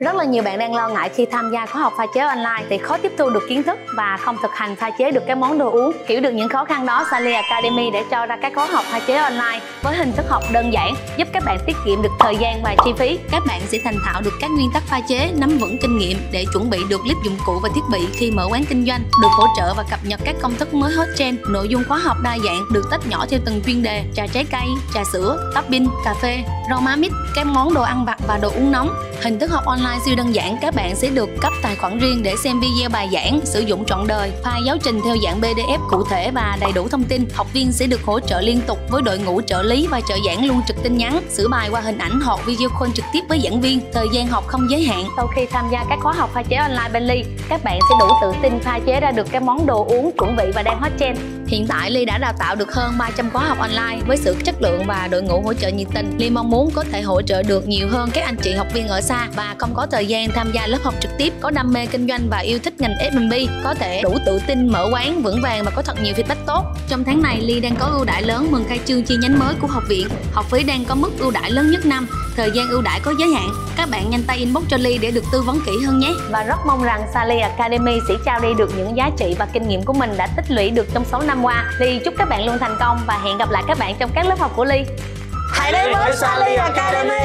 Rất là nhiều bạn đang lo ngại khi tham gia khóa học pha chế online thì khó tiếp thu được kiến thức và không thực hành pha chế được các món đồ uống. Hiểu được những khó khăn đó, Sally Academy đã cho ra các khóa học pha chế online với hình thức học đơn giản, giúp các bạn tiết kiệm được thời gian và chi phí. Các bạn sẽ thành thạo được các nguyên tắc pha chế, nắm vững kinh nghiệm để chuẩn bị được clip dụng cụ và thiết bị khi mở quán kinh doanh, được hỗ trợ và cập nhật các công thức mới hot trend. Nội dung khóa học đa dạng, được tách nhỏ theo từng chuyên đề: trà trái cây, trà sữa, topping, cà phê, má mít, các món đồ ăn vặt và đồ uống nóng. Hình thức học online siêu đơn giản các bạn sẽ được cấp tài khoản riêng để xem video bài giảng, sử dụng trọn đời, file giáo trình theo dạng PDF cụ thể và đầy đủ thông tin. Học viên sẽ được hỗ trợ liên tục với đội ngũ trợ lý và trợ giảng luôn trực tin nhắn, sửa bài qua hình ảnh hoặc video call trực tiếp với giảng viên. Thời gian học không giới hạn. Sau khi tham gia các khóa học pha chế online bên Ly, các bạn sẽ đủ tự tin pha chế ra được các món đồ uống chuẩn vị và đang hot trend. Hiện tại Ly đã đào tạo được hơn 300 khóa học online với sự chất lượng và đội ngũ hỗ trợ nhiệt tình. Ly mong muốn có thể hỗ trợ được nhiều hơn các anh chị học viên ở xa và không có thời gian tham gia lớp học trực tiếp, có đam mê kinh doanh và yêu thích ngành F&B, có thể đủ tự tin mở quán vững vàng và có thật nhiều feedback tốt. Trong tháng này Ly đang có ưu đãi lớn mừng khai trương chi nhánh mới của học viện. Học phí đang có mức ưu đãi lớn nhất năm, thời gian ưu đãi có giới hạn. Các bạn nhanh tay inbox cho Ly để được tư vấn kỹ hơn nhé. Và rất mong rằng Sally Academy sẽ trao đi được những giá trị và kinh nghiệm của mình đã tích lũy được trong 6 năm qua. Ly chúc các bạn luôn thành công và hẹn gặp lại các bạn trong các lớp học của Ly. Hãy đến với Sally Academy